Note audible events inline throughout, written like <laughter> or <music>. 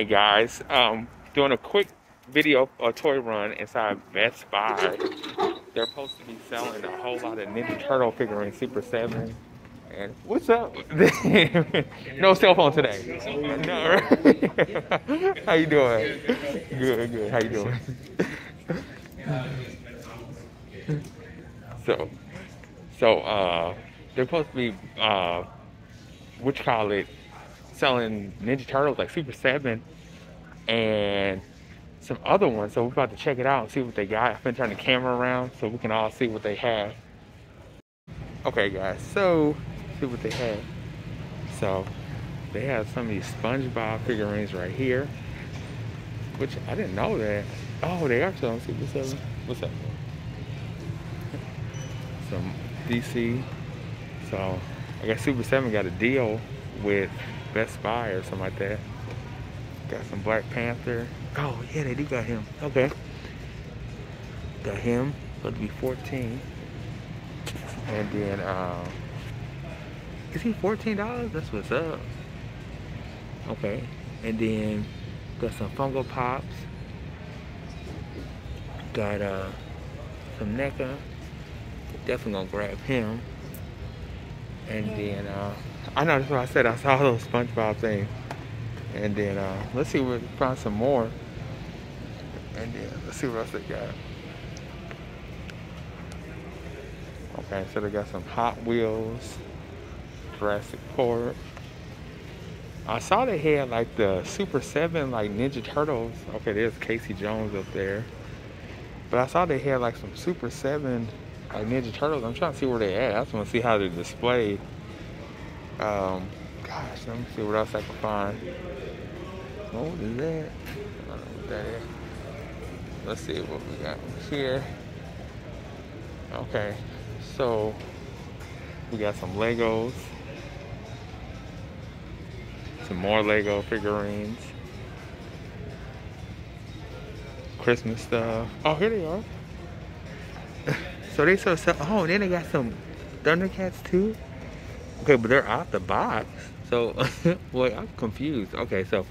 Hey guys, um, doing a quick video a toy run inside Best Buy. They're supposed to be selling a whole lot of Ninja Turtle figurines, Super 7. And what's up? <laughs> no cell phone today. No, right? <laughs> How you doing? Good, good. How you doing? so, so uh, they're supposed to be uh, you call it, selling Ninja Turtles like Super 7 and some other ones. So we're about to check it out and see what they got. I've been turning the camera around so we can all see what they have. Okay guys, so see what they have. So they have some of these SpongeBob figurines right here. Which I didn't know that. Oh, they are selling Super 7. What's up? Some DC. So I guess Super 7 got a deal with Best Buy or something like that. Got some Black Panther. Oh, yeah, they do got him. Okay. Got him. Going to be 14. And then, uh, is he $14? That's what's up. Okay. And then, got some Funko Pops. Got, uh, some NECA. Definitely gonna grab him. And then, uh, I know that's what I said. I saw those SpongeBob things. And then, uh, let's see if we can find some more. And then, let's see what else they got. Okay, so they got some Hot Wheels, Jurassic Park. I saw they had like the Super 7 like Ninja Turtles. Okay, there's Casey Jones up there. But I saw they had like some Super 7 like Ninja Turtles. I'm trying to see where they at. I just want to see how they're displayed. Um, gosh, let me see what else I can find. What is that? I don't know what that is. Let's see what we got here. Okay, so we got some Legos. Some more Lego figurines. Christmas stuff. Oh, here they are. <laughs> so they sell, sell oh, then they got some Thundercats too. Okay, but they're out the box. So, <laughs> wait, I'm confused. Okay, so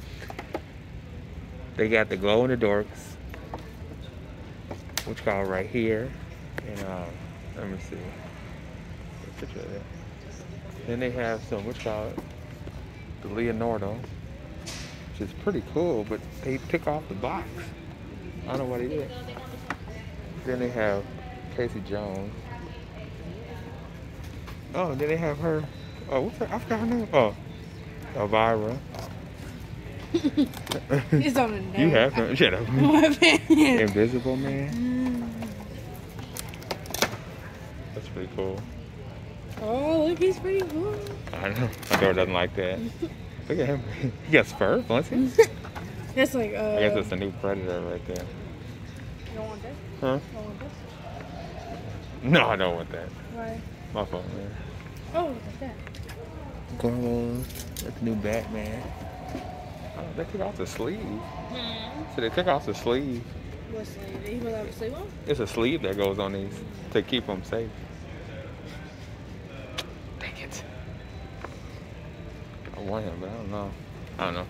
they got the glow in the dorks, which call right here, and uh, let me see, picture that. Then they have some, which call it, the Leonardo, which is pretty cool, but they took off the box. I don't know what he did. Then they have Casey Jones. Oh, then they have her. Oh, what's her? I forgot her name. Oh, Elvira. <laughs> He's on a note. You have her. Shut up. <laughs> What man? Invisible Man. That's pretty cool. Oh, look, he's pretty cool. I know. My daughter doesn't like that. <laughs> Look at him. He got spurs, doesn't he? That's like, uh. I guess that's a new predator right there. You don't want this? Huh? You don't want this? <laughs> No, I don't want that. Why? My fault, man. Oh, look at that. Gormos. That's the new Batman. Oh, they took off the sleeve. Hmm? So they took off the sleeve. What sleeve? Did he put that sleeve on? It's a sleeve that goes on these to keep them safe. Dang it. I want him, but I don't know. I don't know.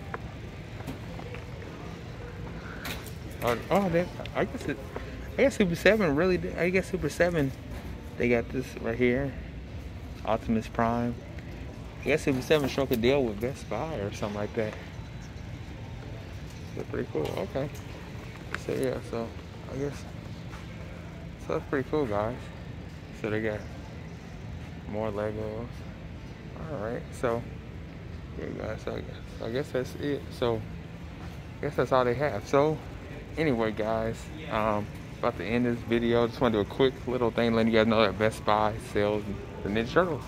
Oh, oh they, I guess it. I guess Super Seven really. Did, I guess Super Seven. They got this right here. Optimus Prime. I guess Super Seven struck a deal with Best Buy or something like that. That's pretty cool. Okay. So yeah, so I guess so that's pretty cool, guys. So they got more Legos. All right, so yeah, guys. So I guess, I guess that's it. So I guess that's all they have. So anyway, guys, um, about to end this video. Just want to do a quick little thing, letting you guys know that Best Buy sells the Ninja Turtles.